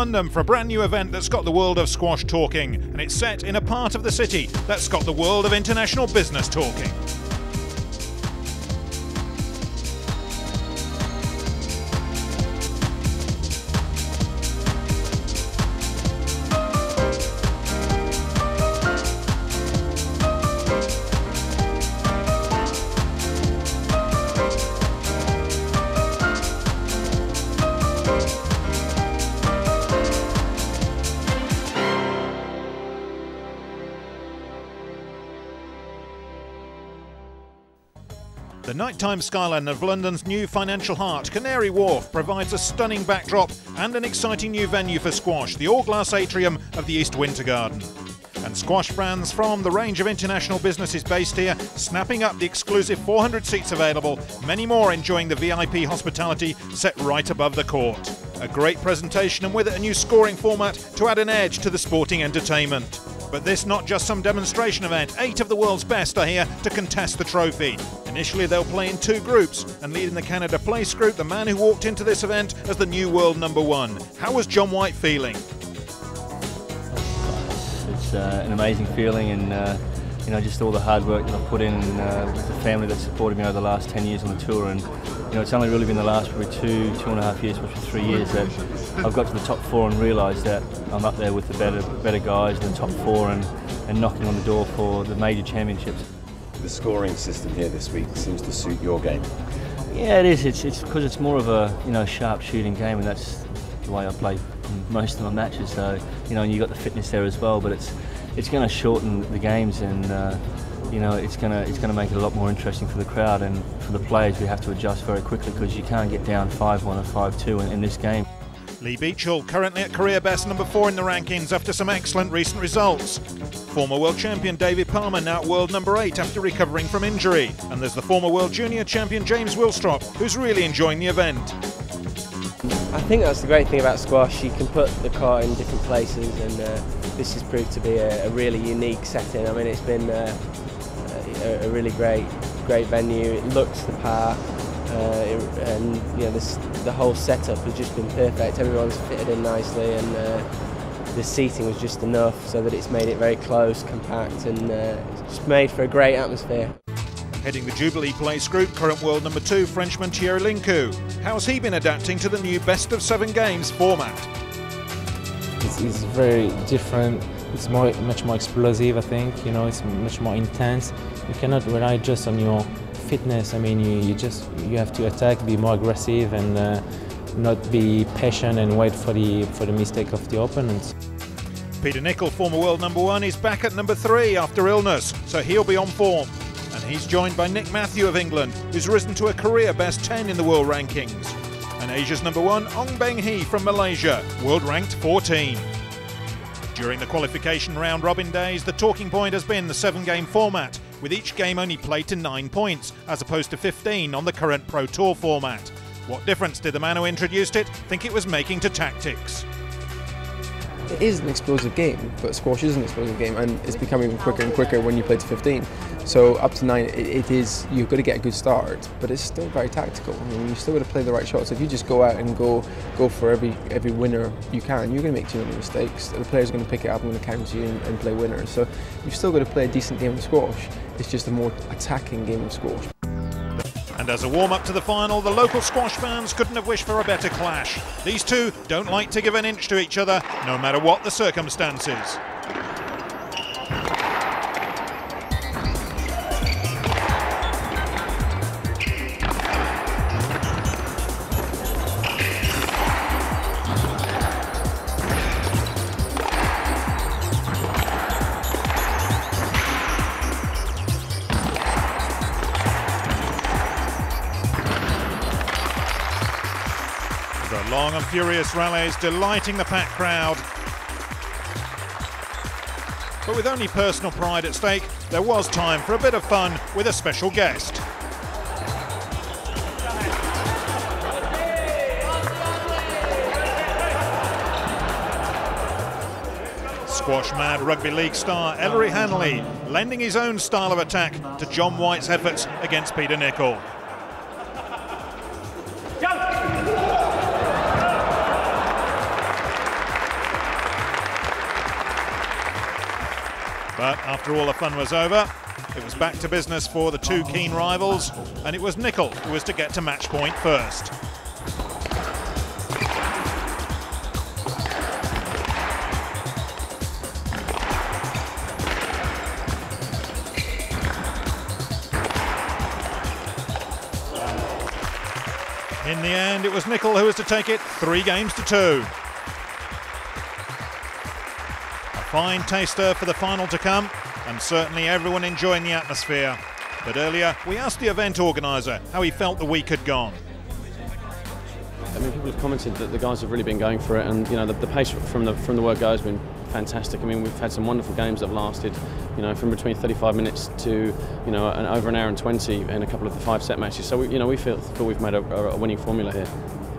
London for a brand new event that's got the world of squash talking, and it's set in a part of the city that's got the world of international business talking. The skyline of London's new financial heart, Canary Wharf, provides a stunning backdrop and an exciting new venue for squash, the all-glass atrium of the East Winter Garden. And squash fans from the range of international businesses based here, snapping up the exclusive 400 seats available, many more enjoying the VIP hospitality set right above the court. A great presentation and with it a new scoring format to add an edge to the sporting entertainment. But this not just some demonstration event. Eight of the world's best are here to contest the trophy. Initially, they'll play in two groups, and leading the Canada Place group, the man who walked into this event as the new world number one. How was John White feeling? It's uh, an amazing feeling, and uh, you know, just all the hard work that I've put in, and uh, with the family that supported me over the last 10 years on the tour, and you know, it's only really been the last probably two, two and a half years, probably three years that I've got to the top four and realised that I'm up there with the better, better guys in the top four, and, and knocking on the door for the major championships. The scoring system here this week seems to suit your game. Yeah, it is. It's it's because it's more of a you know sharp shooting game, and that's the way I play most of my matches. So you know, and you got the fitness there as well, but it's it's going to shorten the games, and uh, you know, it's going to it's going to make it a lot more interesting for the crowd and for the players. We have to adjust very quickly because you can't get down five-one or five-two in, in this game. Lee Beachill, currently at career best number four in the rankings after some excellent recent results. Former world champion David Palmer now at world number eight after recovering from injury. And there's the former world junior champion James Willstrop, who's really enjoying the event. I think that's the great thing about squash. You can put the court in different places, and uh, this has proved to be a, a, really unique setting. I mean, it's been uh, a, a, really great, great venue. It looks the part, uh, it, and you know, this, the whole setup has just been perfect. Everyone's fitted in nicely, and uh, the seating was just enough so that it's made it very close, compact, and uh, it's made for a great atmosphere. Heading the Jubilee Place group, current world number two, Frenchman Thierry Lincou. How's he been adapting to the new best of seven games format? It's, it's very different. It's more, much more explosive, I think. You know, it's much more intense. You cannot rely just on your fitness. I mean, you, you just you have to attack, be more aggressive, and uh, not be patient and wait for the for the mistake of the opponents. Peter Nicol, former world number one, is back at number three after illness, so he'll be on form. And he's joined by Nick Matthew of England, who's risen to a career best 10 in the world rankings. And Asia's number one, Ong Beng Hee from Malaysia, world ranked 14. During the qualification round robin days, the talking point has been the seven game format, with each game only played to nine points, as opposed to 15 on the current Pro Tour format. What difference did the man who introduced it think it was making to tactics? It is an explosive game, but squash is an explosive game, and it's becoming even quicker and quicker when you play to 15. So up to nine, it, it is you've got to get a good start, but it's still very tactical. I mean, you still got to play the right shots. If you just go out and go go for every every winner you can, you're going to make too many mistakes. The players are going to pick it up and going to counter you and, and play winners. So you've still got to play a decent game of squash. It's just a more attacking game of squash. As a warm up to the final, the local squash fans couldn't have wished for a better clash. These two don't like to give an inch to each other, no matter what the circumstances. Furious rallies delighting the packed crowd. But with only personal pride at stake, there was time for a bit of fun with a special guest. Squash mad rugby league star Ellery Hanley lending his own style of attack to John White's efforts against Peter Nicol. But after all the fun was over, it was back to business for the two keen rivals, and it was Nicol who was to get to match point first. In the end, it was Nicol who was to take it three games to two. Fine taster for the final to come, and certainly everyone enjoying the atmosphere. But earlier, we asked the event organiser how he felt the week had gone. I mean, people have commented that the guys have really been going for it, and you know, the, the pace from the from the word go has been fantastic. I mean, we've had some wonderful games that have lasted, you know, from between 35 minutes to, you know, an, over an hour and 20 in a couple of the five-set matches. So, we, you know, we feel, feel we've made a, a winning formula here.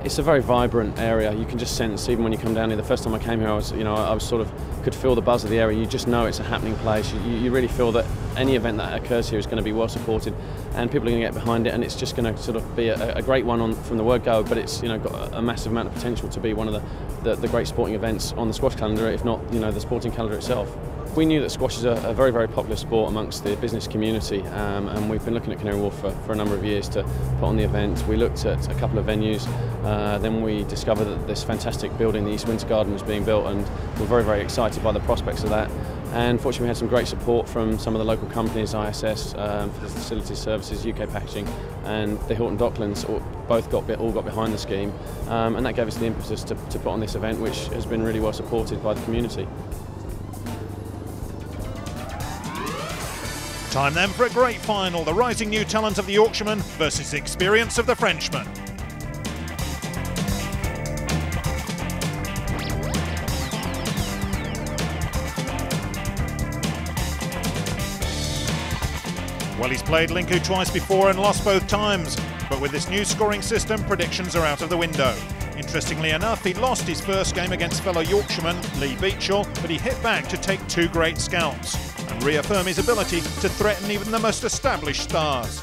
It's a very vibrant area. You can just sense, even when you come down here. The first time I came here, I was, you know, I was sort of could feel the buzz of the area. You just know it's a happening place. You, you really feel that any event that occurs here is going to be well supported, and people are going to get behind it, and it's just going to sort of be a, a great one on from the word go. But it's, you know, got a massive amount of potential to be one of the, the, the great sporting events on the squash calendar, if not, you know, the sporting calendar itself. We knew that squash is a, a, very, very popular sport amongst the business community, um, and we've been looking at Canary Wharf for, for, a number of years to put on the event. We looked at a couple of venues, uh, then we discovered that this fantastic building, the East Winter Garden, was being built, and we're very, very excited by the prospects of that. And fortunately, we had some great support from some of the local companies, ISS, um, facilities services, UK Packaging, and the Hilton Docklands. Both got all got behind the scheme, um, and that gave us the impetus to, to put on this event, which has been really well supported by the community. Time then for a great final, the rising new talent of the Yorkshireman versus the experience of the Frenchman. Well, he's played Lincou twice before and lost both times, but with this new scoring system, predictions are out of the window. Interestingly enough, he lost his first game against fellow Yorkshireman Lee Beachill, but he hit back to take two great scalps reaffirm his ability to threaten even the most established stars.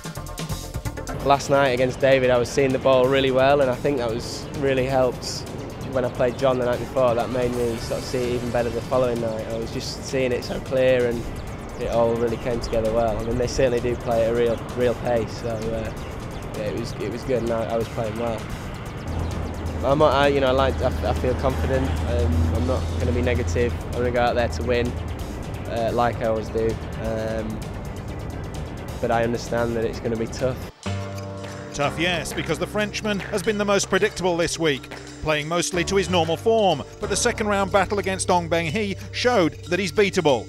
Last night against David, I was seeing the ball really well, and I think that was really helped when I played John the night before. That made me sort of see it even better the following night. I was just seeing it so clear, and it all really came together well. I mean, they certainly do play at a real, real pace, so uh, yeah, it was it was good, and I, I was playing well. I'm, I, you know, I like, I, I feel confident. Um, I'm not going to be negative. I'm going to go out there to win uh, like I always do. Um, but I understand that it's going to be tough. Tough, yes, because the Frenchman has been the most predictable this week, playing mostly to his normal form. But the second round battle against Ong Beng Hee showed that he's beatable.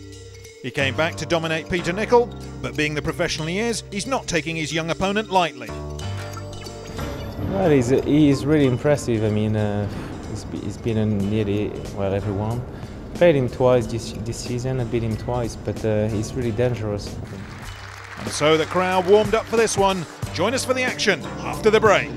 He came back to dominate Peter Nicol, but being the professional he is, he's not taking his young opponent lightly. Well, he's, he's really impressive. I mean, uh, he's, he's been in nearly, well, everyone played him twice this, this season. I beat him twice, but uh, he's really dangerous. And so the crowd warmed up for this one. Join us for the action after the break.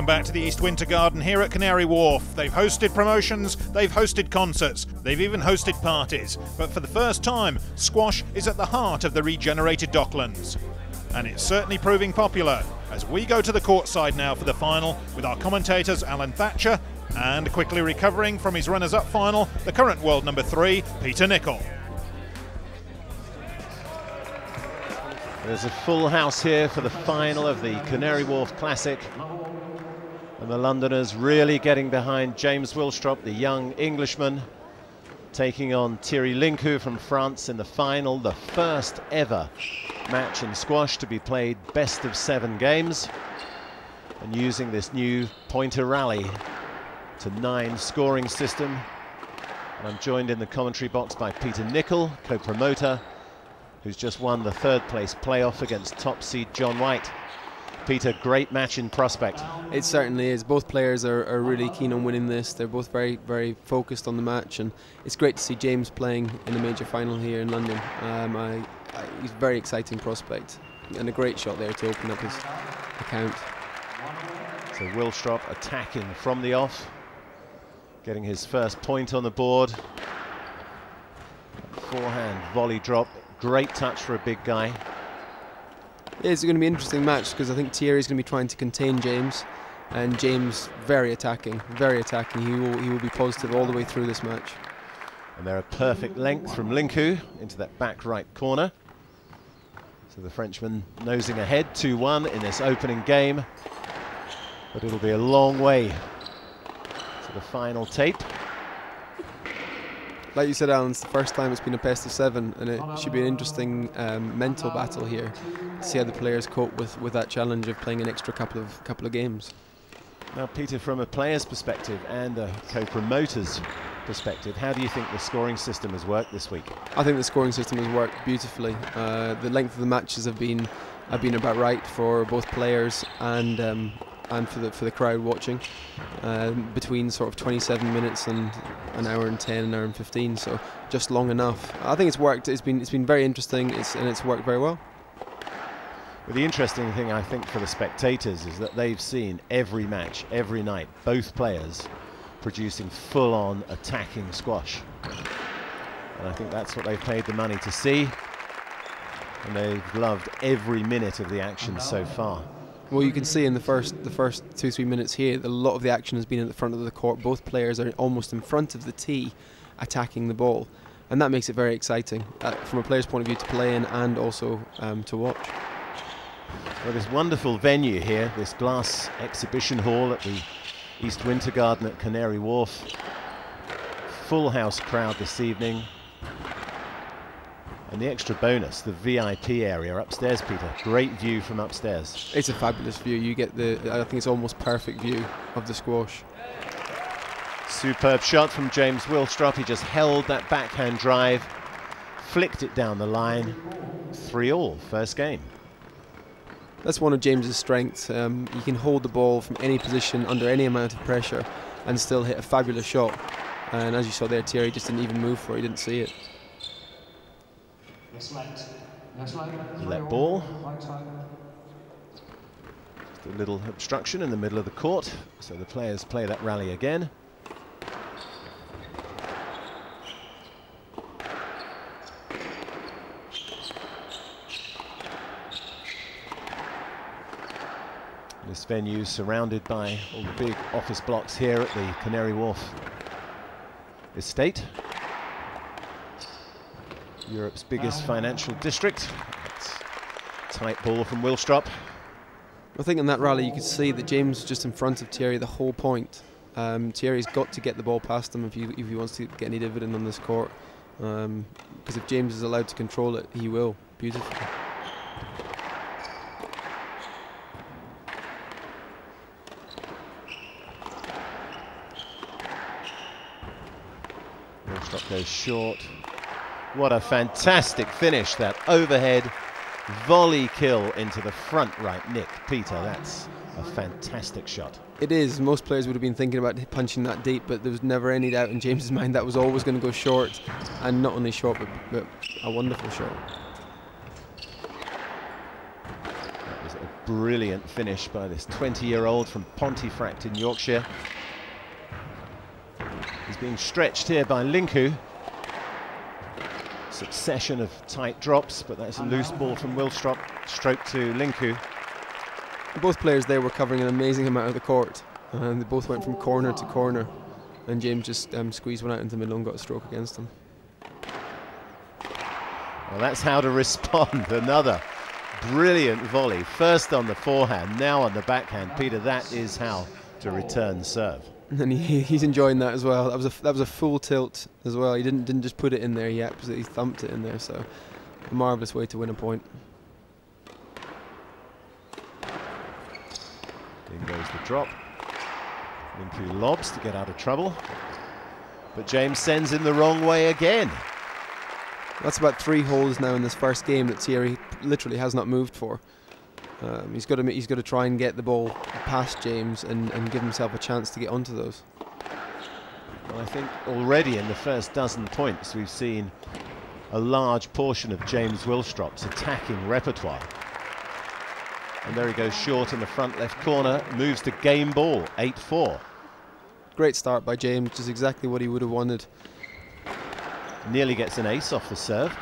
Welcome back to the East Winter Garden here at Canary Wharf. They've hosted promotions, they've hosted concerts, they've even hosted parties. But for the first time, squash is at the heart of the regenerated Docklands. And it's certainly proving popular as we go to the courtside now for the final with our commentators Alan Thatcher and quickly recovering from his runners up final, the current world number three, Peter Nicol. There's a full house here for the final of the Canary Wharf Classic. And the Londoners really getting behind James Willstrop, the young Englishman, taking on Thierry Lincou from France in the final, the first ever match in squash to be played best of seven games. And using this new pointer rally to nine scoring system. And I'm joined in the commentary box by Peter Nicol, co-promoter, who's just won the third place playoff against top seed John White. Peter, great match in prospect. It certainly is. Both players are, are, really keen on winning this. They're both very, very focused on the match, and it's great to see James playing in the major final here in London. Um, I, I, he's a very exciting prospect, and a great shot there to open up his account. So Willstrop attacking from the off, getting his first point on the board. Forehand volley drop, great touch for a big guy. It's going to be an interesting match because I think Thierry is going to be trying to contain James, and James very attacking, very attacking. He will he will be positive all the way through this match. And they're a perfect length from Lincou into that back right corner. So the Frenchman nosing ahead 2-1 in this opening game. But it'll be a long way to the final tape. Like you said, Alan, it's the first time it's been a best of seven, and it should be an interesting um, mental battle here. To see how the players cope with, with that challenge of playing an extra couple of couple of games. Now, Peter, from a player's perspective and a co-promoter's perspective, how do you think the scoring system has worked this week? I think the scoring system has worked beautifully. Uh, the length of the matches have been have been about right for both players and um, and for the for the crowd watching. Um, between sort of 27 minutes and an hour and 10, an hour and 15, so just long enough. I think it's worked. It's been it's been very interesting. It's and it's worked very well. Well, the interesting thing I think for the spectators is that they've seen every match, every night, both players producing full-on attacking squash. And I think that's what they've paid the money to see. And they've loved every minute of the action so far. Well, you can see in the first the first two three minutes here, a lot of the action has been at the front of the court. Both players are almost in front of the tee, attacking the ball, and that makes it very exciting uh, from a player's point of view to play in and also um, to watch. Well, this wonderful venue here, this glass exhibition hall at the East Winter Garden at Canary Wharf. Full house crowd this evening. And the extra bonus, the VIP area upstairs, Peter. Great view from upstairs. It's a fabulous view. You get the, I think it's almost perfect view of the squash. Superb shot from James Willstrop. He just held that backhand drive, flicked it down the line. Three all, first game. That's one of James's strengths. Um, he can hold the ball from any position under any amount of pressure and still hit a fabulous shot. And as you saw there, Thierry just didn't even move for it. He didn't see it. Let ball. Just a little obstruction in the middle of the court, so the players play that rally again. This venue surrounded by all the big office blocks here at the Canary Wharf estate. Europe's biggest financial district. That's tight ball from Willstrop. I think in that rally you could see that James was just in front of Thierry the whole point. Um, Thierry's got to get the ball past him if he, if he wants to get any dividend on this court. Because um, if James is allowed to control it, he will. Beautiful. Willstrop goes short. What a fantastic finish, that overhead volley kill into the front right nick. Peter, that's a fantastic shot. It is. Most players would have been thinking about punching that deep, but there was never any doubt in James's mind that was always going to go short. And not only short, but, but a wonderful shot. That was a brilliant finish by this 20-year-old from Pontefract in Yorkshire. He's being stretched here by Lincou. Succession of tight drops, but that's a loose ball from Willstrop, stroke to Lincou. Both players there were covering an amazing amount of the court, and they both went from corner to corner, and James just um, squeezed one out into the middle and got a stroke against him. Well, that's how to respond. Another brilliant volley. First on the forehand, now on the backhand. Peter, that is how to return serve. And he, he's enjoying that as well. That was a that was a full tilt as well. He didn't didn't just put it in there. Yet, he absolutely thumped it in there. So a marvelous way to win a point. In goes the drop. Lincou lobs to get out of trouble. But James sends in the wrong way again. That's about three holes now in this first game that Thierry literally has not moved for. Um, he's got to he's got to try and get the ball past James and, and give himself a chance to get onto those. Well, I think already in the first dozen points we've seen a large portion of James Willstrop's attacking repertoire. And there he goes short in the front left corner, moves to game ball, 8-4. Great start by James, just exactly what he would have wanted. Nearly gets an ace off the serve.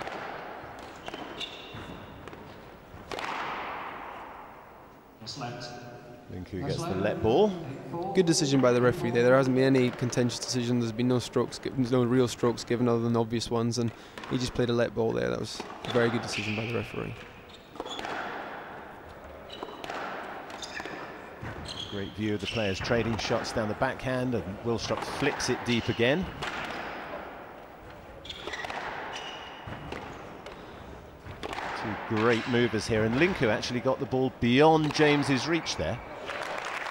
Lincou gets the let ball. Good decision by the referee there. There hasn't been any contentious decision. There's been no strokes, no real strokes given other than obvious ones, and he just played a let ball there. That was a very good decision by the referee. Great view of the players trading shots down the backhand, and Willstrop flicks it deep again. Great movers here, and Lincou actually got the ball beyond James's reach there,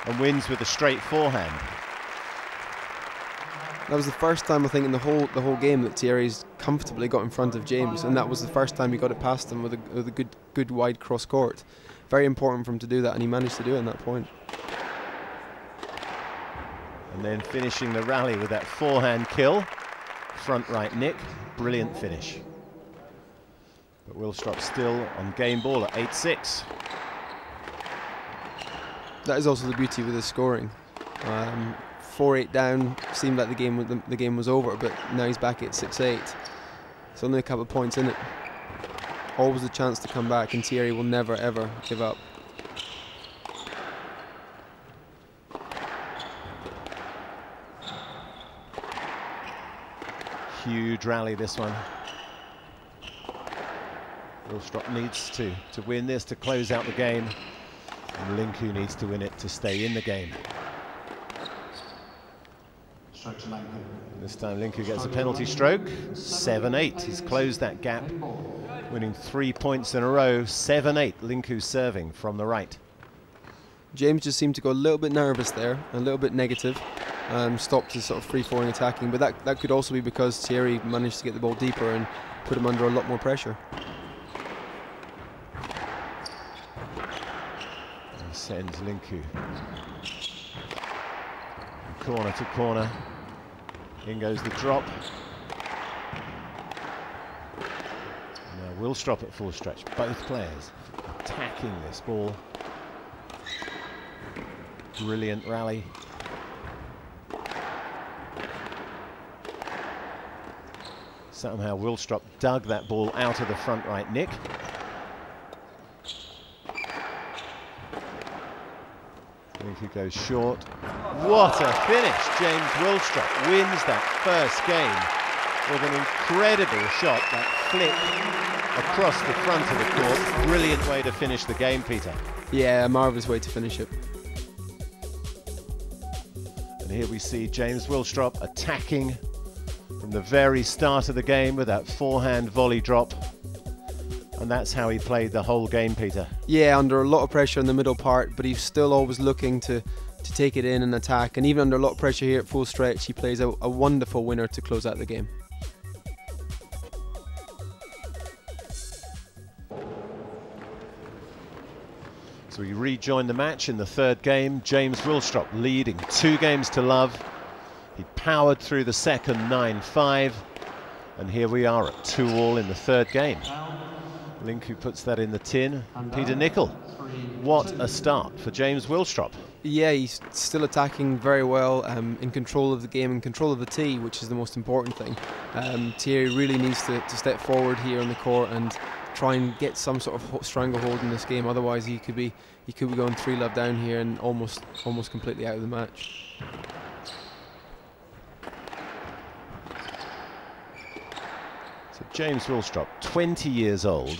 and wins with a straight forehand. That was the first time I think in the whole the whole game that Thierry's comfortably got in front of James, and that was the first time he got it past him with a, with a good good wide cross court. Very important for him to do that, and he managed to do it in that point. And then finishing the rally with that forehand kill. Front right nick, brilliant finish. But Willstrop still on game ball at 8-6. That is also the beauty with his scoring. 4-8 um, down, seemed like the game the, the, game was over, but now he's back at 6-8. It's only a couple of points in it. Always a chance to come back, and Thierry will never ever give up. huge rally this one. Willstrop needs to, to win this to close out the game. And Lincou needs to win it to stay in the game. This time Lincou gets a penalty stroke. 7-8. He's closed that gap, winning three points in a row. 7-8. Lincou serving from the right. James just seemed to go a little bit nervous there, a little bit negative um, stopped his sort of free-flowing attacking. But that, that could also be because Thierry managed to get the ball deeper and put him under a lot more pressure. He sends Lincou. Corner to corner. In goes the drop. Now Willstrop at full stretch. Both players attacking this ball. Brilliant rally. Somehow Willstrop dug that ball out of the front right nick. Lincou goes short. What a finish! James Willstrop wins that first game with an incredible shot, that flick across the front of the court. Brilliant way to finish the game, Peter. Yeah, a marvellous way to finish it. And here we see James Willstrop attacking from the very start of the game with that forehand volley drop. And that's how he played the whole game, Peter. Yeah, under a lot of pressure in the middle part, but he's still always looking to, to take it in and attack. And even under a lot of pressure here at full stretch, he plays a, a wonderful winner to close out the game. So we rejoin the match in the third game. James Willstrop leading two games to love. He powered through the second 9-5. And here we are at 2 all in the third game. Lincou puts that in the tin. Peter Nicol, what a start for James Willstrop. Yeah, he's still attacking very well, um, in control of the game, in control of the tee, which is the most important thing. Um, Thierry really needs to, to step forward here on the court and try and get some sort of stranglehold in this game. Otherwise, he could be he could be going three love down here and almost almost completely out of the match. James Willstrop, 20 years old,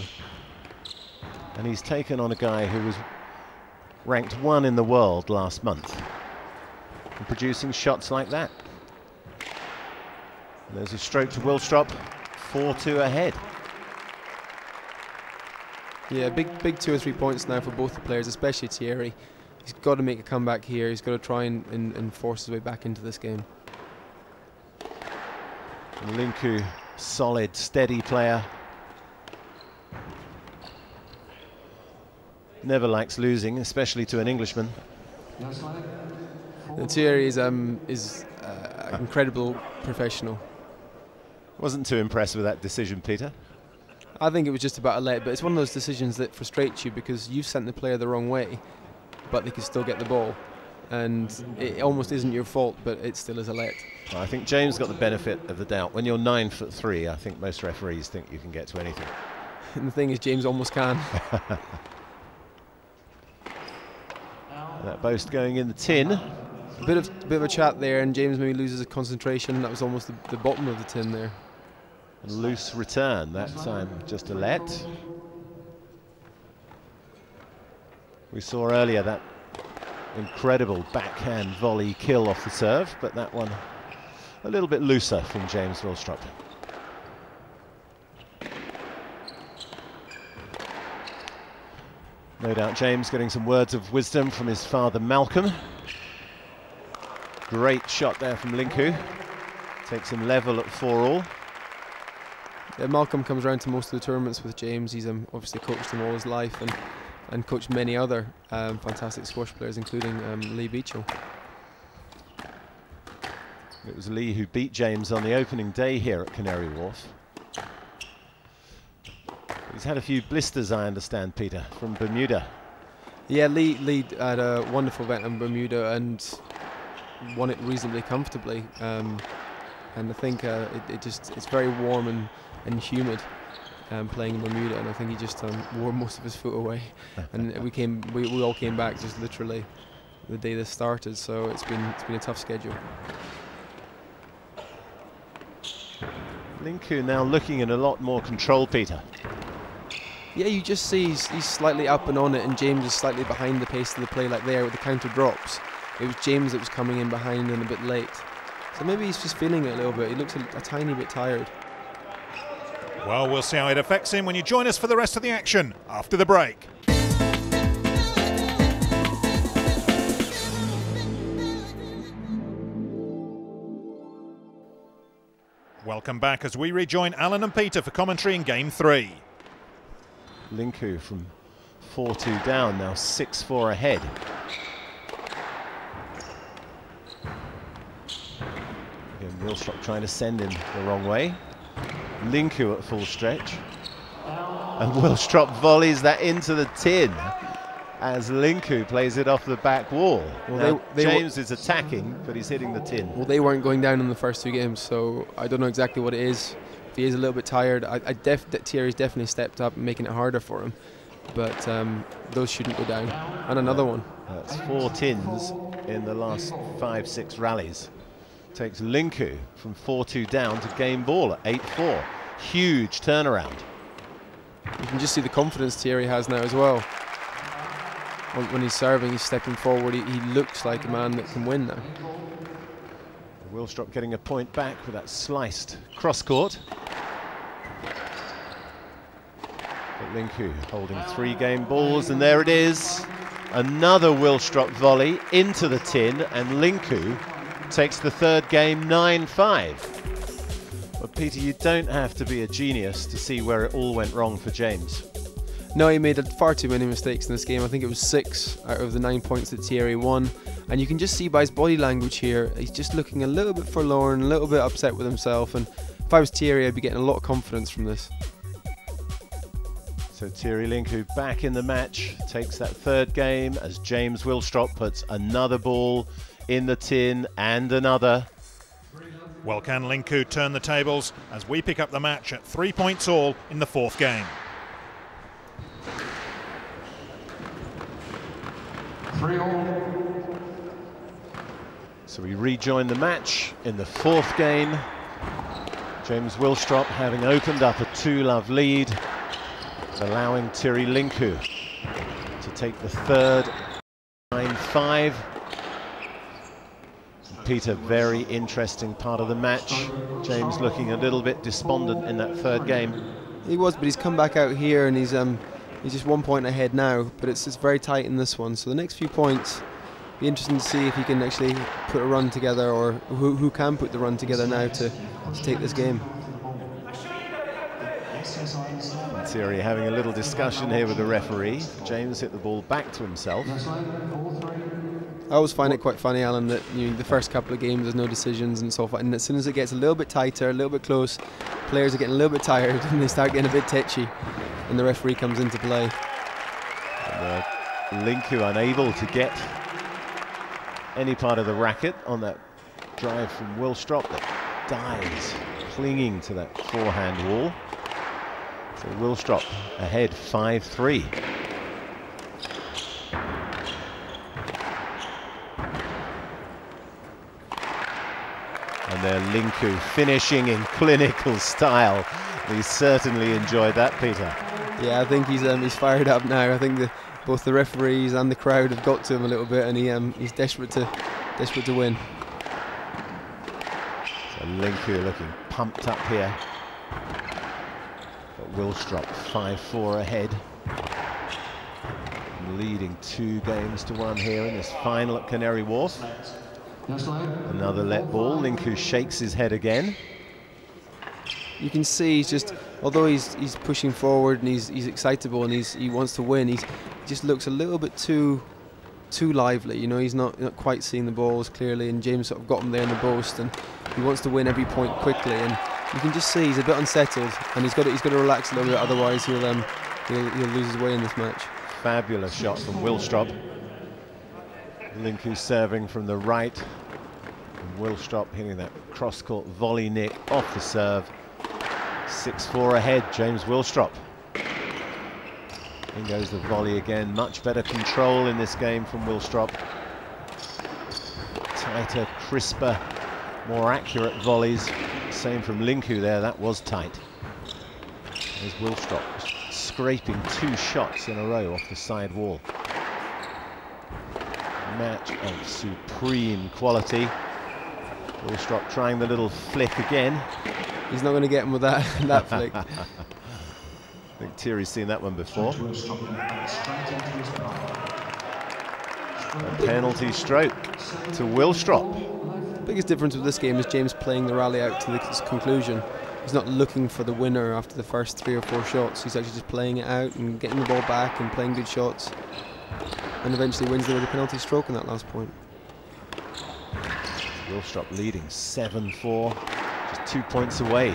and he's taken on a guy who was ranked one in the world last month and producing shots like that. And there's a stroke to Willstrop, 4-2 ahead. Yeah, big, big two or three points now for both the players, especially Thierry. He's got to make a comeback here. He's got to try and, and, and force his way back into this game. And Lincou solid, steady player. Never likes losing, especially to an Englishman. Thierry is, um, is uh, an incredible professional. Wasn't too impressed with that decision, Peter. I think it was just about a let, but it's one of those decisions that frustrates you because you've sent the player the wrong way, but they can still get the ball and it almost isn't your fault, but it still is a let. I think James got the benefit of the doubt. When you're nine foot three, I think most referees think you can get to anything. And the thing is, James almost can. That boast going in the tin. A bit of bit of a chat there, and James maybe loses his concentration. That was almost the, the bottom of the tin there. And loose return that time, just a let. We saw earlier that incredible backhand volley kill off the serve, but that one a little bit looser from James Willstrop. No doubt James getting some words of wisdom from his father Malcolm. Great shot there from Lincou. Takes him level at 4 all. Yeah, Malcolm comes around to most of the tournaments with James. He's um, obviously coached him all his life and, and coached many other um, fantastic squash players, including um, Lee Beachill. It was Lee who beat James on the opening day here at Canary Wharf. He's had a few blisters, I understand, Peter, from Bermuda. Yeah, Lee, Lee had a wonderful event in Bermuda and won it reasonably comfortably. Um, and I think uh, it, it, just it's very warm and, and humid um, playing in Bermuda, and I think he just um, wore most of his foot away. and we came, we, we all came back just literally the day this started. So it's been it's been a tough schedule. Lincou now looking in a lot more control, Peter. Yeah, you just see he's, he's, slightly up and on it, and James is slightly behind the pace of the play, like there with the counter drops. It was James that was coming in behind and a bit late. So maybe he's just feeling it a little bit. He looks a, a tiny bit tired. Well, we'll see how it affects him when you join us for the rest of the action after the break. Welcome back as we rejoin Alan and Peter for commentary in Game 3. Lincou from 4-2 down, now 6-4 ahead. Again, Willstrop trying to send him the wrong way. Lincou at full stretch. And Willstrop volleys that into the tin as Lincou plays it off the back wall. Well, now, they, they James is attacking, but he's hitting the tin. Well, they weren't going down in the first two games, so I don't know exactly what it is. If he is a little bit tired, I, I def Thierry's definitely stepped up, making it harder for him. But um, those shouldn't go down. And another one. That's four tins in the last five, six rallies. Takes Lincou from 4-2 down to game ball at 8-4. Huge turnaround. You can just see the confidence Thierry has now as well when he's serving, he's stepping forward. He, he looks like a man that can win now. Willstrop getting a point back with that sliced cross court. But Lincou holding three game balls, and there it is. Another Willstrop volley into the tin, and Lincou takes the third game 9-5. But Peter, you don't have to be a genius to see where it all went wrong for James. No, he made far too many mistakes in this game. I think it was six out of the nine points that Thierry won. And you can just see by his body language here, he's just looking a little bit forlorn, a little bit upset with himself. And if I was Thierry, I'd be getting a lot of confidence from this. So Thierry Lincou back in the match, takes that third game as James Willstrop puts another ball in the tin and another. Well, can Lincou turn the tables as we pick up the match at three points all in the fourth game? So we rejoin the match in the fourth game. James Willstrop having opened up a two-love lead, allowing Thierry Lincou to take the third 9-5. Peter, very interesting part of the match. James looking a little bit despondent in that third game. He was, but he's come back out here and he's um, He's just one point ahead now, but it's, it's very tight in this one. So the next few points, be interesting to see if he can actually put a run together or who, who can put the run together now to, to take this game. Thierry having a little discussion here with the referee. James hit the ball back to himself. I always find it quite funny, Alan, that you know, the first couple of games there's no decisions and so forth, and as soon as it gets a little bit tighter, a little bit close, players are getting a little bit tired and they start getting a bit tetchy and the referee comes into play. And, uh, Lincou unable to get any part of the racket on that drive from Will Willstrop that dies clinging to that forehand wall. So Will Willstrop ahead 5-3. And there Lincou finishing in clinical style. He certainly enjoyed that, Peter. Yeah, I think he's um, he's fired up now. I think the, both the referees and the crowd have got to him a little bit, and he um, he's desperate to desperate to win. So Lincou looking pumped up here. But Willstrop 5-4 ahead. Leading two games to one here in this final at Canary Wharf. Another let ball. Lincou shakes his head again. You can see he's just, although he's he's pushing forward and he's he's excitable and he's he wants to win. He's he just looks a little bit too too lively. You know, he's not not quite seeing the balls clearly. And James sort of got him there in the post, and he wants to win every point quickly. And you can just see he's a bit unsettled, and he's got to, he's got to relax a little bit. Otherwise, he'll um he'll he'll lose his way in this match. Fabulous shot from Willstrop. Lincou serving from the right. And Willstrop hitting that cross-court volley nick off the serve. 6-4 ahead, James Willstrop. In goes the volley again. Much better control in this game from Willstrop. Tighter, crisper, more accurate volleys. Same from Lincou there, that was tight. There's Willstrop scraping two shots in a row off the side wall. Match of supreme quality. Willstrop trying the little flick again. He's not going to get him with that that flick. I think Thierry's seen that one before. A penalty stroke to Willstrop. Biggest difference with this game is James playing the rally out to its conclusion. He's not looking for the winner after the first three or four shots. He's actually just playing it out and getting the ball back and playing good shots. And eventually wins with a penalty stroke in that last point. Willstrop leading 7-4, just two points away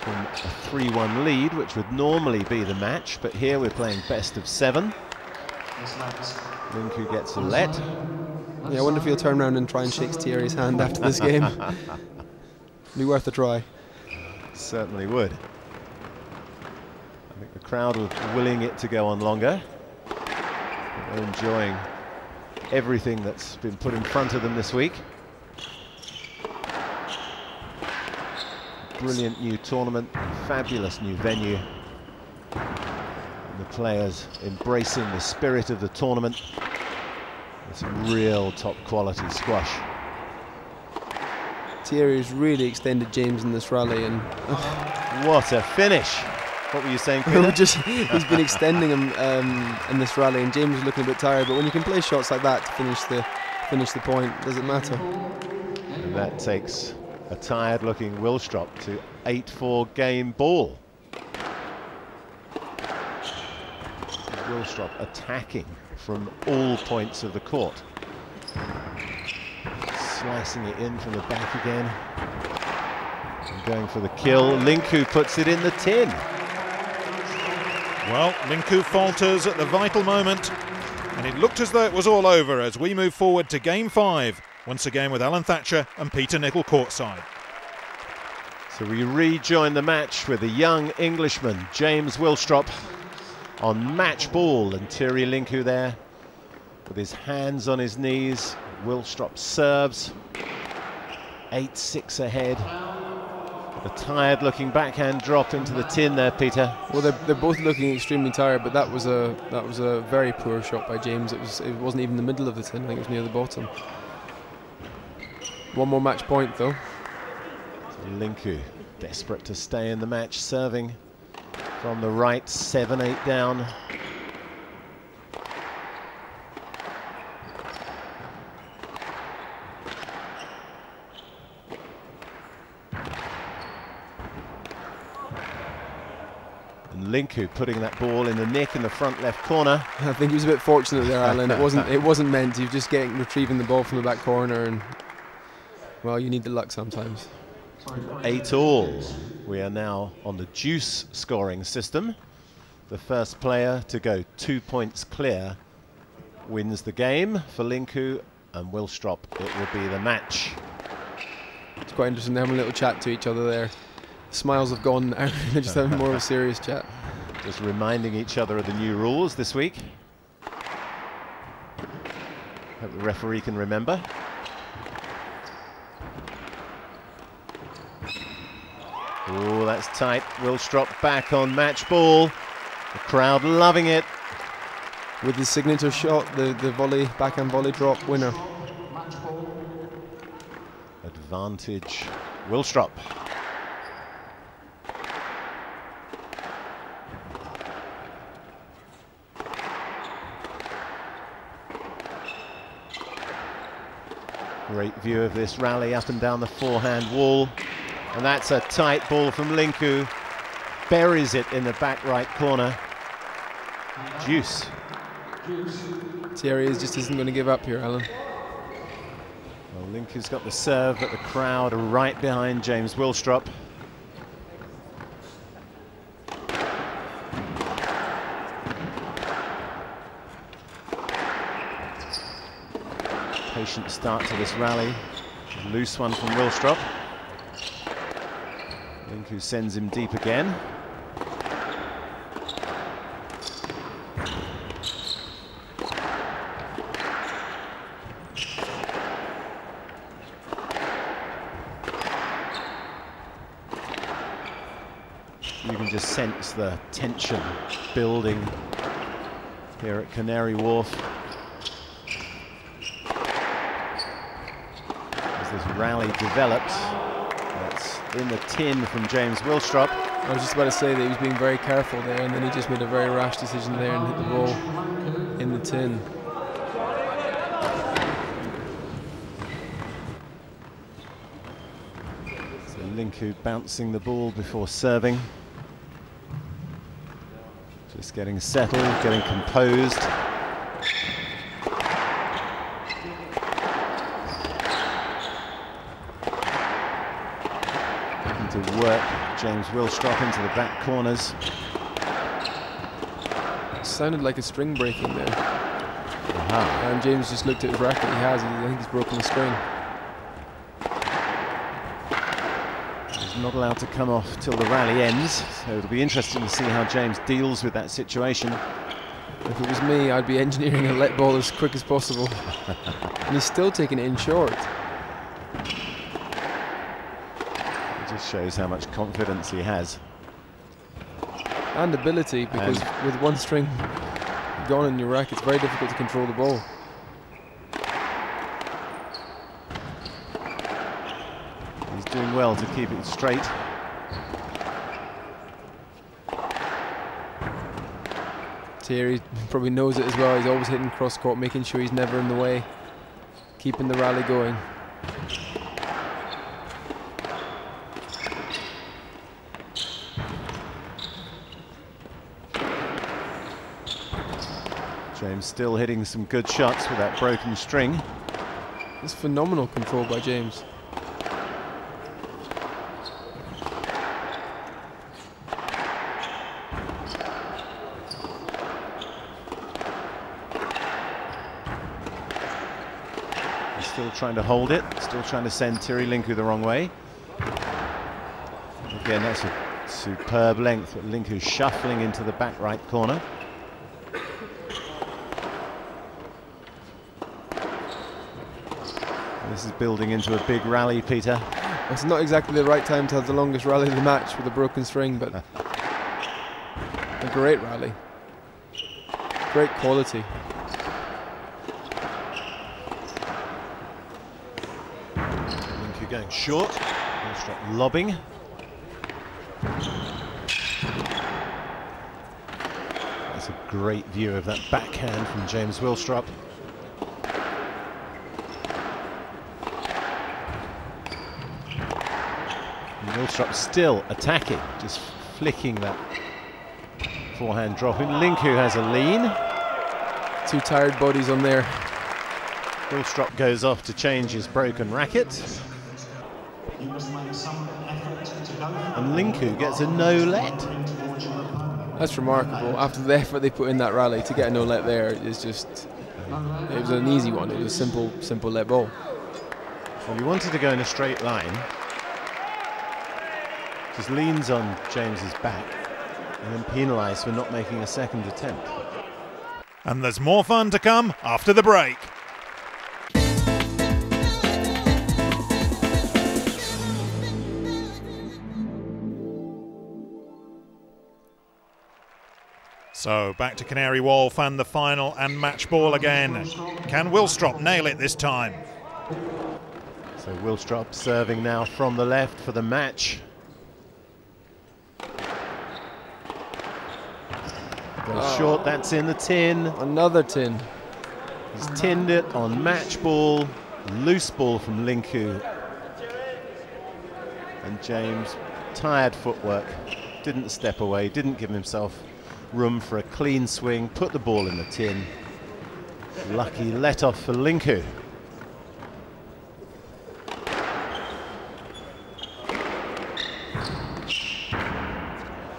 from a 3-1 lead, which would normally be the match, but here we're playing best of seven. Lincou gets a let. Yeah, I wonder if he'll turn around and try and shake Thierry's hand after this game. be worth a try. Certainly would. I think the crowd were willing it to go on longer. They're enjoying everything that's been put in front of them this week. Brilliant new tournament, fabulous new venue. And the players embracing the spirit of the tournament. It's real top quality squash. Thierry's really extended James in this rally, and what a finish! What were you saying, Peter? just he's been extending him um, in this rally, and James is looking a bit tired. But when you can play shots like that to finish the finish the point, does it matter? And that takes a tired-looking Willstrop to 8-4 game ball. Willstrop attacking from all points of the court. Slicing it in from the back again. And going for the kill. Lincou puts it in the tin. Well, Lincou falters at the vital moment, and it looked as though it was all over as we move forward to game five, once again with Alan Thatcher and Peter Nicol courtside. So we rejoin the match with the young Englishman, James Willstrop, on match ball, and Thierry Lincou there with his hands on his knees. Willstrop serves, 8-6 ahead. Tired looking backhand drop into the tin there, Peter. Well, they're, they're both looking extremely tired, but that was a that was a very poor shot by James. It was it wasn't even the middle of the tin. I think it was near the bottom. One more match point though. Lincou desperate to stay in the match, serving from the right, 7-8 down. Lincou putting that ball in the nick in the front left corner. I think he was a bit fortunate there, Alan. It wasn't it wasn't meant. He was just getting retrieving the ball from the back corner, and well, you need the luck sometimes. Eight all. We are now on the juice scoring system. The first player to go two points clear wins the game for Lincou, and Willstrop it will be the match. It's quite interesting. They're having a little chat to each other there. Smiles have gone now. They're just having more of a serious chat. Just reminding each other of the new rules this week. Hope the referee can remember. Oh, that's tight. Willstrop back on match ball. The crowd loving it. With his signature shot, the, the volley, backhand volley drop winner. Advantage, Willstrop. Great view of this rally up and down the forehand wall. And that's a tight ball from Lincou. Buries it in the back right corner. Juice. Thierry is just isn't going to give up here, Alan. Well, Lincou's got the serve, but the crowd are right behind James Willstrop. Patient start to this rally. Loose one from Willstrop. Lincou sends him deep again. You can just sense the tension building here at Canary Wharf. As this rally develops, that's in the tin from James Willstrop. I was just about to say that he was being very careful there, and then he just made a very rash decision there and hit the ball in the tin. So Lincou bouncing the ball before serving. Just getting settled, getting composed. Looking to work will Willstrop into the back corners. It sounded like a string breaking there. Aha. And James just looked at his racket. He has. I think he's broken the string. He's not allowed to come off till the rally ends, so it'll be interesting to see how James deals with that situation. If it was me, I'd be engineering a let ball as quick as possible. and he's still taking it in short. It just shows how much confidence he has. And ability, because with one string gone in your rack, it's very difficult to control the ball. He's doing well to keep it straight. Thierry probably knows it as well. He's always hitting cross court, making sure he's never in the way, keeping the rally going. James still hitting some good shots with that broken string. It's phenomenal control by James. He's still trying to hold it, still trying to send Thierry Lincou the wrong way. Again, that's a superb length, but Lincou shuffling into the back right corner. This is building into a big rally, Peter. It's not exactly the right time to have the longest rally of the match with a broken string, but a great rally. Great quality. Lincou going short, Willstrop lobbing. That's a great view of that backhand from James Willstrop. And still attacking, just flicking that forehand drop. And Lincou has a lean. Two tired bodies on there. Willstrop goes off to change his broken racket. And Lincou gets a no-let. That's remarkable. After the effort they put in that rally to get a no let there is just. It was an easy one. It was a simple, simple let ball. Well, he wanted to go in a straight line. Just leans on James's back and then penalised for not making a second attempt. And there's more fun to come after the break. So back to Canary Wharf and the final and match ball again. Can Willstrop nail it this time? So Willstrop serving now from the left for the match. Goes short, that's in the tin. Another tin. He's tinned it on match ball, loose ball from Lincou. And James, tired footwork, didn't step away, didn't give himself room for a clean swing, put the ball in the tin. Lucky let off for Lincou.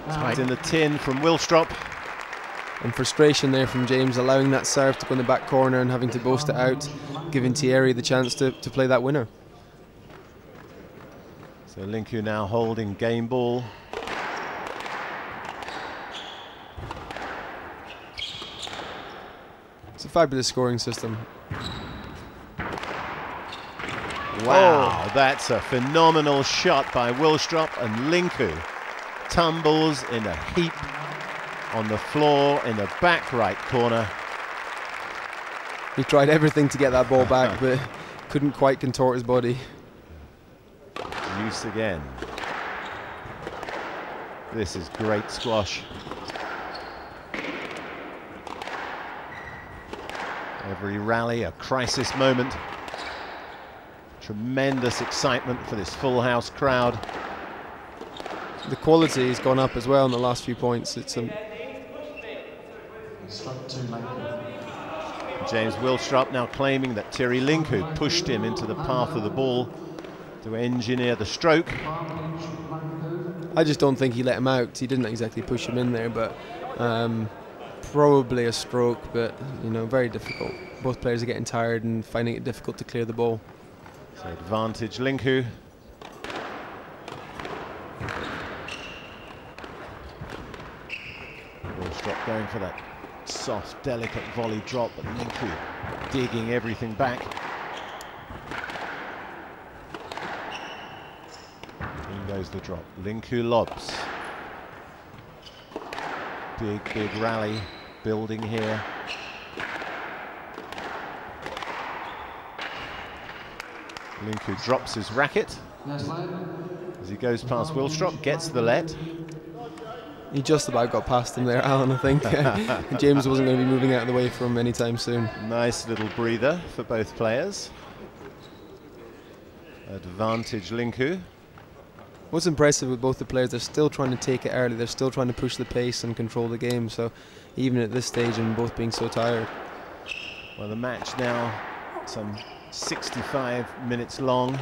Tight in the tin from Willstrop. And frustration there from James, allowing that serve to go in the back corner and having to boast it out, giving Thierry the chance to, to play that winner. So Lincou now holding game ball. It's a fabulous scoring system. Wow, oh. that's a phenomenal shot by Willstrop and Lincou tumbles in a heap on the floor in the back right corner. He tried everything to get that ball back, but couldn't quite contort his body. Use again. This is great squash. Every rally a crisis moment. Tremendous excitement for this full house crowd. The quality has gone up as well in the last few points. It's um, James Willstrop now claiming that Thierry Lincou pushed him into the path of the ball to engineer the stroke. I just don't think he let him out. He didn't exactly push him in there, but um, probably a stroke, but you know, very difficult. Both players are getting tired and finding it difficult to clear the ball. So advantage Lincou. Willstrop going for that soft, delicate volley drop, but Lincou digging everything back. In goes the drop. Lincou lobs. Big, big rally building here. Lincou drops his racket as he goes past Willstrop, gets the let. He just about got past him there, Alan, I think. James wasn't going to be moving out of the way from him anytime soon. Nice little breather for both players. Advantage Lincou. What's impressive with both the players, they're still trying to take it early. They're still trying to push the pace and control the game. So even at this stage and both being so tired. Well, the match now some 65 minutes long.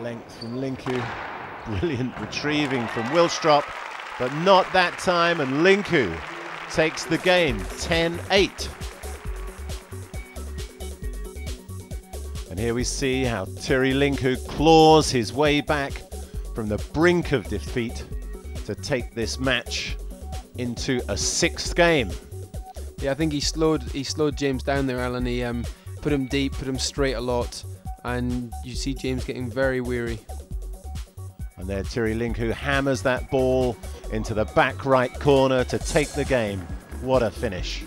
Length from Lincou. Brilliant retrieving from Willstrop, but not that time, and Lincou takes the game 10-8. And here we see how Thierry Lincou claws his way back from the brink of defeat to take this match into a sixth game. Yeah, I think he slowed he slowed James down there, Alan. He um, put him deep, put him straight a lot, and you see James getting very weary. And there Thierry Lincou hammers that ball into the back right corner to take the game. What a finish.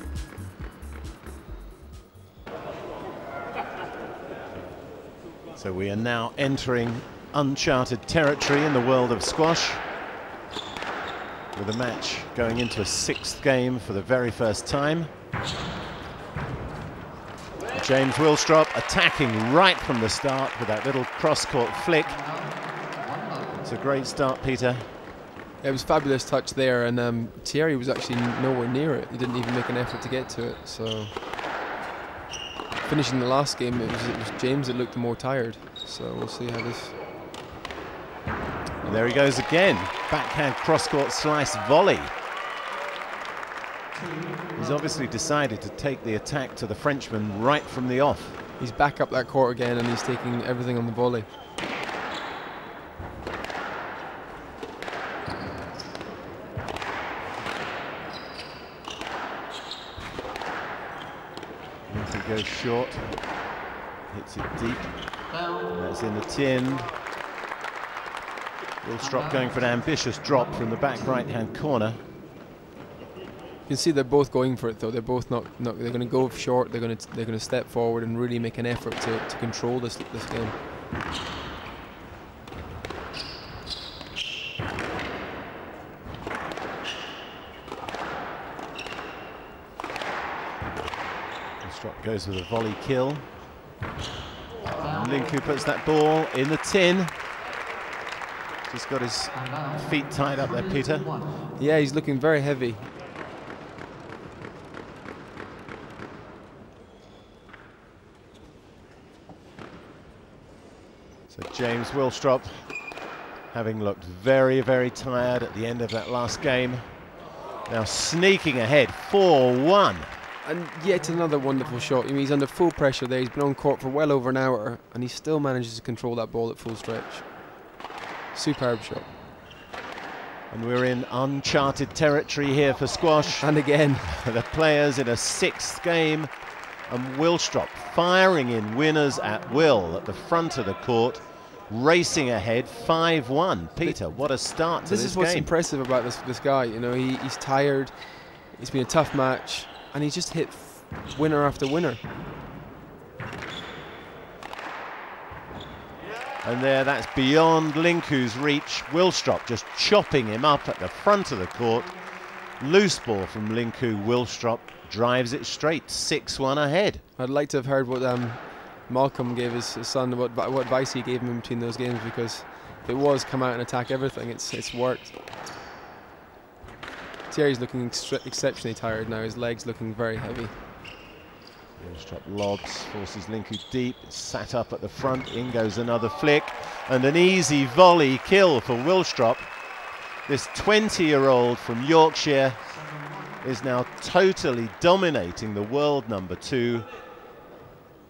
So we are now entering uncharted territory in the world of squash with a match going into a sixth game for the very first time. James Willstrop attacking right from the start with that little cross-court flick. It's a great start, Peter. It was fabulous touch there, and um, Thierry was actually nowhere near it. He didn't even make an effort to get to it. So, finishing the last game, it was, it was James that looked more tired. So we'll see how this. And there he goes again. Backhand cross-court slice volley. He's obviously decided to take the attack to the Frenchman right from the off. He's back up that court again and he's taking everything on the volley. He goes short, hits it deep. That's in the tin. Willstrop going for an ambitious drop from the back right-hand corner. You can see they're both going for it though. They're both not, not they're going to go short. They're going to they're going to step forward and really make an effort to, to control this this game. Willstrop goes with a volley kill. Lincou puts that ball in the tin. Just got his feet tied up there, Peter. Yeah, he's looking very heavy. James Willstrop, having looked very, very tired at the end of that last game, now sneaking ahead 4-1. And yet another wonderful shot. I mean, he's under full pressure there. He's been on court for well over an hour, and he still manages to control that ball at full stretch. Superb shot. And we're in uncharted territory here for squash. And again, the players in a sixth game, and Willstrop firing in winners at will at the front of the court, racing ahead 5-1. Peter, what a start to this, this is what's game. impressive about this this guy. You know, he, he's tired. It's been a tough match, and he's just hit winner after winner. And there, that's beyond Lincou's reach. Willstrop just chopping him up at the front of the court. Loose ball from Lincou. Willstrop drives it straight, 6-1 ahead. I'd like to have heard what um, Malcolm gave his, his son, what, what advice he gave him in between those games, because it was come out and attack everything, it's, it's worked. Thierry's looking ex exceptionally tired now. His legs looking very heavy. Willstrop lobs, forces Lincou deep, sat up at the front, in goes another flick, and an easy volley kill for Willstrop. This 20-year-old from Yorkshire is now totally dominating the world number two.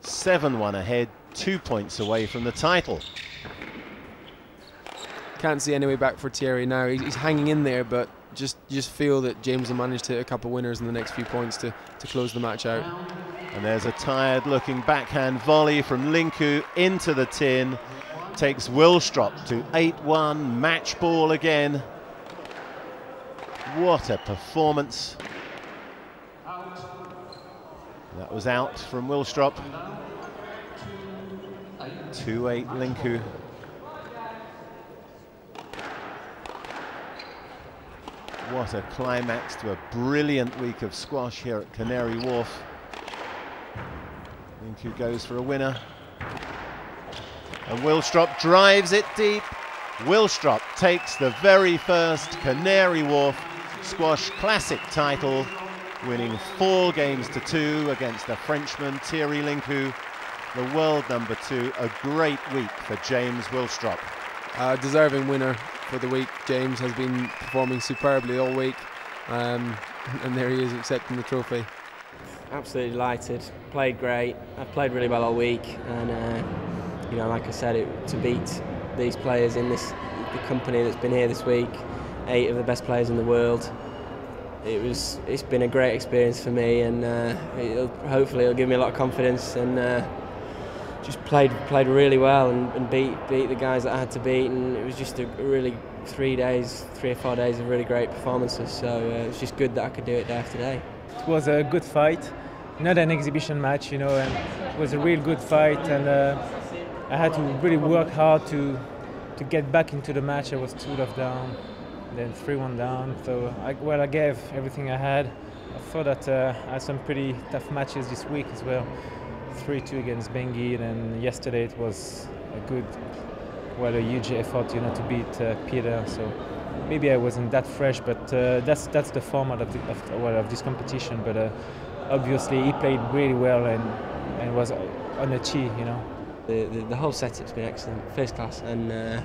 7-1 ahead, two points away from the title. Can't see any way back for Thierry now. He's, he's hanging in there, but just just feel that James will manage to hit a couple winners in the next few points to, to close the match out. And there's a tired looking backhand volley from Lincou into the tin. Takes Willstrop to 8-1, match ball again. What a performance. That was out from Willstrop. 2-8 Lincou. What a climax to a brilliant week of squash here at Canary Wharf. Lincou goes for a winner. And Willstrop drives it deep. Willstrop takes the very first Canary Wharf Squash Classic title, winning four games to two against the Frenchman Thierry Lincou, the world number two. A great week for James Willstrop. Uh, deserving winner for the week. James has been performing superbly all week, um, and there he is accepting the trophy. Absolutely delighted. Played great. I've played really well all week, and uh, you know, like I said, it, to beat these players in this the company that's been here this week, eight of the best players in the world. It was. It's been a great experience for me, and uh, it'll, hopefully it'll give me a lot of confidence and. Uh, just played played really well and, and, beat beat the guys that I had to beat and it was just a really three days three or four days of really great performances so uh, it's just good that I could do it day after day. It was a good fight, not an exhibition match, you know, and it was a real good fight and uh, I had to really work hard to to get back into the match. I was two love down, then three one down. So I, well, I gave everything I had. I thought that uh, I had some pretty tough matches this week as well. 3-2 against Benguir, and yesterday it was a good, well, a huge effort, you know, to beat uh, Peter. So maybe I wasn't that fresh, but uh, that's that's the format of, the, of, well, of this competition. But uh, obviously he played really well and and was on the tee, you know. The, the, the whole setup's been excellent, first class, and uh,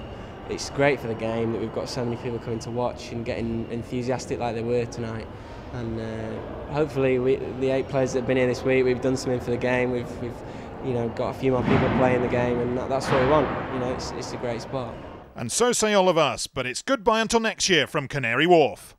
it's great for the game that we've got so many people coming to watch and getting enthusiastic like they were tonight and uh, hopefully we, the eight players that have been here this week, we've done something for the game. We've, we've you know, got a few more people playing the game, and that, that's what we want. You know, it's, it's a great spot. And so say all of us, but it's goodbye until next year from Canary Wharf.